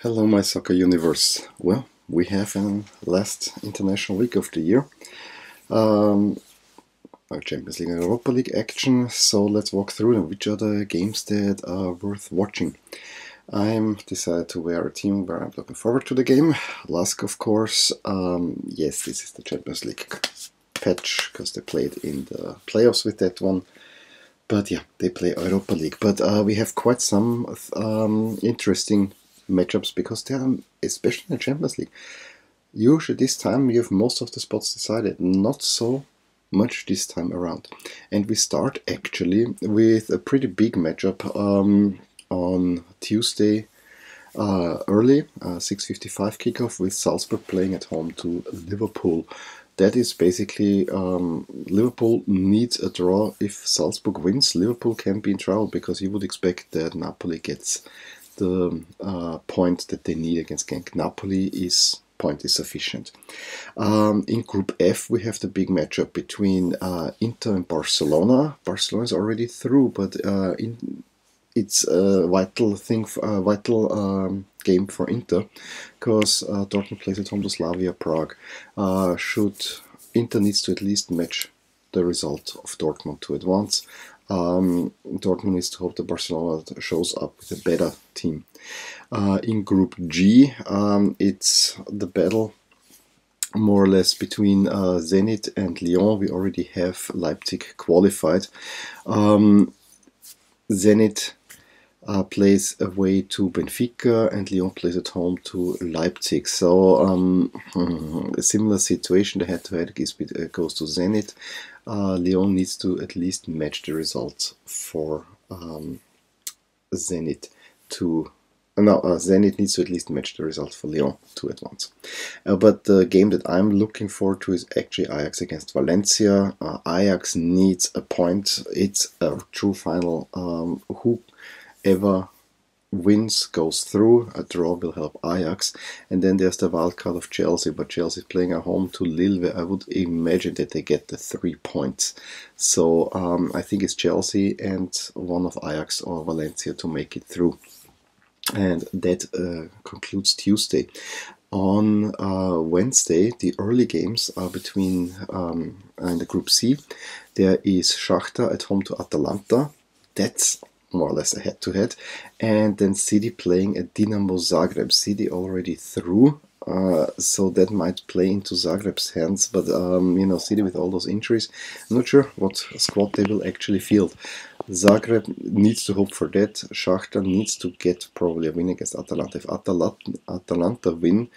Hello, my soccer universe. Well, we have a last international week of the year. Um, Champions League and Europa League action. So let's walk through them. Which are the games that are worth watching? I'm decided to wear a team where I'm looking forward to the game. Lask, of course. Um, yes, this is the Champions League patch because they played in the playoffs with that one. But yeah, they play Europa League. But uh, we have quite some um, interesting matchups because they are, especially in the Champions League, usually this time you have most of the spots decided. Not so much this time around. And we start actually with a pretty big matchup um, on Tuesday uh, early, uh, 6.55 kickoff with Salzburg playing at home to Liverpool. That is basically um, Liverpool needs a draw. If Salzburg wins, Liverpool can be in trouble because you would expect that Napoli gets the uh, point that they need against Genk. Napoli is point is sufficient. Um, in Group F, we have the big matchup between uh, Inter and Barcelona. Barcelona is already through, but uh, in, it's a vital thing, a vital um, game for Inter, because uh, Dortmund plays at home to Slavia Prague. Uh, should Inter needs to at least match the result of Dortmund to advance. Um, Dortmund is to hope that Barcelona shows up with a better team. Uh, in Group G, um, it's the battle more or less between uh, Zenit and Lyon. We already have Leipzig qualified. Um, Zenit uh, plays away to Benfica and Lyon plays at home to Leipzig. So um, a similar situation. The head-to-head -head goes to Zenit. Uh, Lyon needs to at least match the results for um, Zenit to uh, no, uh, Zenit needs to at least match the result for Lyon to advance. Uh, but the game that I'm looking forward to is actually Ajax against Valencia. Uh, Ajax needs a point. It's a true final. Um, whoever wins goes through. A draw will help Ajax. And then there's the wild card of Chelsea, but Chelsea is playing at home to Lille, where I would imagine that they get the three points. So um, I think it's Chelsea and one of Ajax or Valencia to make it through. And that uh, concludes Tuesday. On uh, Wednesday, the early games are between um, in the Group C. There is Shakhtar at home to Atalanta. That's more or less a head-to-head. And then City playing at Dinamo Zagreb. City already through, uh, so that might play into Zagreb's hands. But um, you know, City with all those injuries, I'm not sure what squad they will actually field. Zagreb needs to hope for that. Shakhtar needs to get probably a win against Atalanta. If Atalanta, Atalanta win,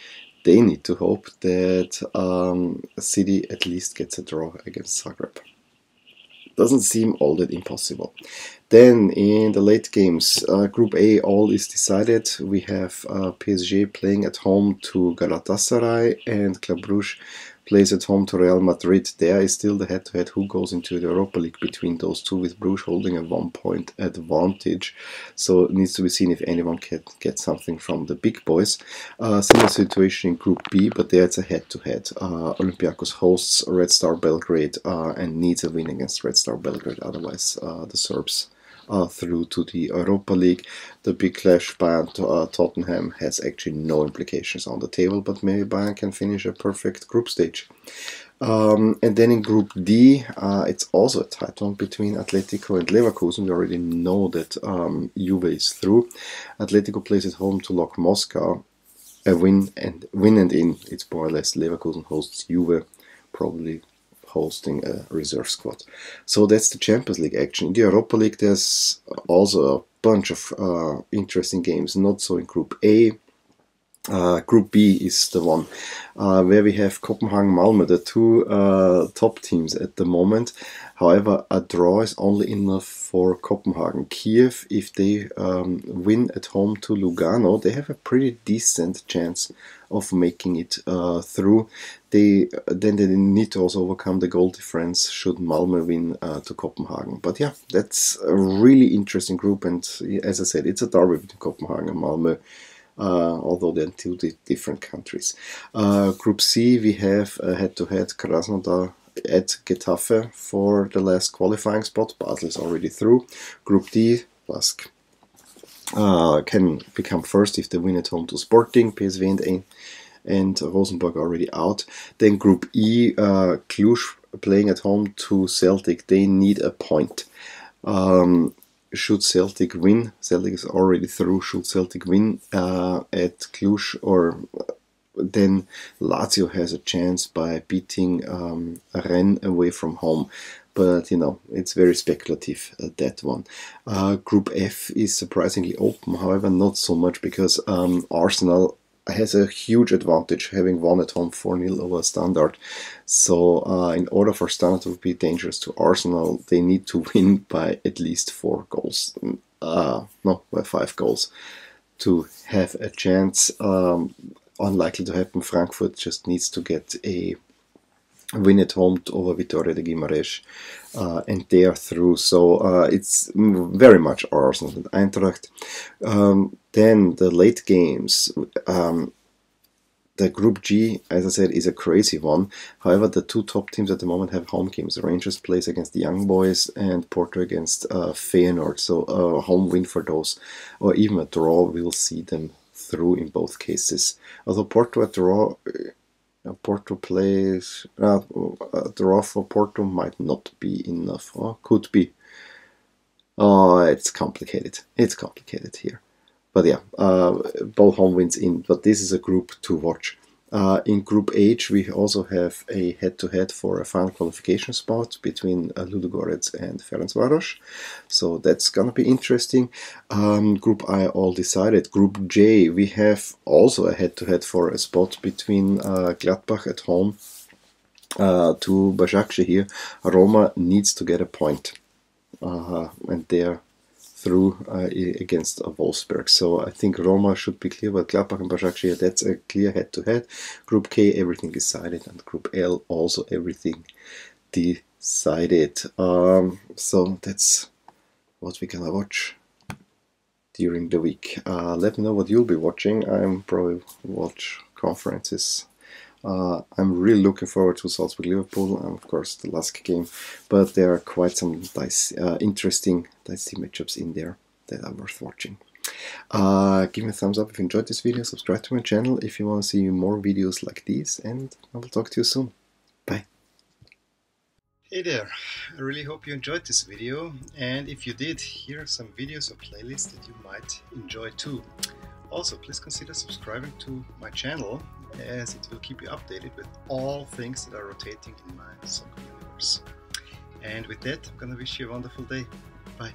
they need to hope that um, City at least gets a draw against Zagreb doesn't seem all that impossible. Then in the late games, uh, Group A, all is decided. We have uh, PSG playing at home to Galatasaray and Club Brugge plays at home to Real Madrid. There is still the head-to-head -head who goes into the Europa League between those two, with Bruges holding a one-point advantage. So it needs to be seen if anyone can get something from the big boys. Uh, similar situation in Group B, but there it's a head-to-head. -head. Uh, Olympiacos hosts Red Star Belgrade uh, and needs a win against Red Star Belgrade. Otherwise, uh, the Serbs uh, through to the Europa League. The big clash Bayern uh, Tottenham has actually no implications on the table, but maybe Bayern can finish a perfect group stage. Um, and then in Group D, uh, it's also a tight one between Atletico and Leverkusen. We already know that um, Juve is through. Atletico plays at home to Lok Moscow. A win and win and in. It's more or less Leverkusen hosts Juve, probably hosting a reserve squad. So that's the Champions League action. In the Europa League, there's also a bunch of uh, interesting games, not so in Group A. Uh, Group B is the one uh, where we have Copenhagen Malmö, the two uh, top teams at the moment. However, a draw is only enough for Copenhagen. Kiev, if they um, win at home to Lugano, they have a pretty decent chance of making it uh, through. They then they need to also overcome the goal difference should Malmö win uh, to Copenhagen. But yeah, that's a really interesting group, and as I said, it's a derby between Copenhagen and Malmö. Uh, although they're two different countries. Uh, group C, we have head-to-head Krasnodar at Getafe for the last qualifying spot. Basel is already through. Group D, Lask uh, can become first if they win at home to Sporting, PSV and and Rosenborg already out. Then Group E, uh, Cluj playing at home to Celtic. They need a point. Um, should Celtic win, Celtic is already through. Should Celtic win uh, at Cluj, or then Lazio has a chance by beating um, Rennes away from home. But you know, it's very speculative uh, that one. Uh, group F is surprisingly open, however, not so much because um, Arsenal has a huge advantage having won at home 4 0 over Standard. So, uh, in order for Standard to be dangerous to Arsenal, they need to win by at least four goals. Uh, no, by five goals to have a chance. Um, unlikely to happen. Frankfurt just needs to get a win at home over Vitória de Guimarães, uh, and they are through. So uh, it's very much Arsenal and Eintracht. Um, then the late games. Um, the Group G, as I said, is a crazy one. However, the two top teams at the moment have home games. Rangers plays against the Young Boys and Porto against uh, Feyenoord. So a home win for those, or even a draw, we'll see them through in both cases. Although Porto at draw uh, Porto plays uh, a draw for Porto might not be enough. Or could be. Oh, it's complicated. It's complicated here. But yeah, uh, both home wins in. But this is a group to watch. Uh, in Group H, we also have a head-to-head for a final qualification spot between uh, Ludogorets and Ferencvaros. So that's gonna be interesting. Um, group I all decided. Group J, we have also a head-to-head for a spot between uh, Gladbach at home uh, to Başakşehir here. Roma needs to get a point. Uh, and they're through uh, against Wolfsberg. So I think Roma should be clear, but Gladbach and Başakşehir, that's a clear head-to-head. Group K, everything decided, and Group L, also everything decided. Um, so that's what we're gonna watch during the week. Uh, let me know what you'll be watching. I'm probably watch conferences uh, I'm really looking forward to Salzburg Liverpool and of course the last game, but there are quite some dice, uh, interesting dicey matchups in there that are worth watching. Uh, give me a thumbs up if you enjoyed this video, subscribe to my channel if you want to see more videos like these, and I will talk to you soon. Bye. Hey there, I really hope you enjoyed this video, and if you did, here are some videos or playlists that you might enjoy too. Also, please consider subscribing to my channel as it will keep you updated with all things that are rotating in my soccer universe. And with that, I'm gonna wish you a wonderful day. Bye.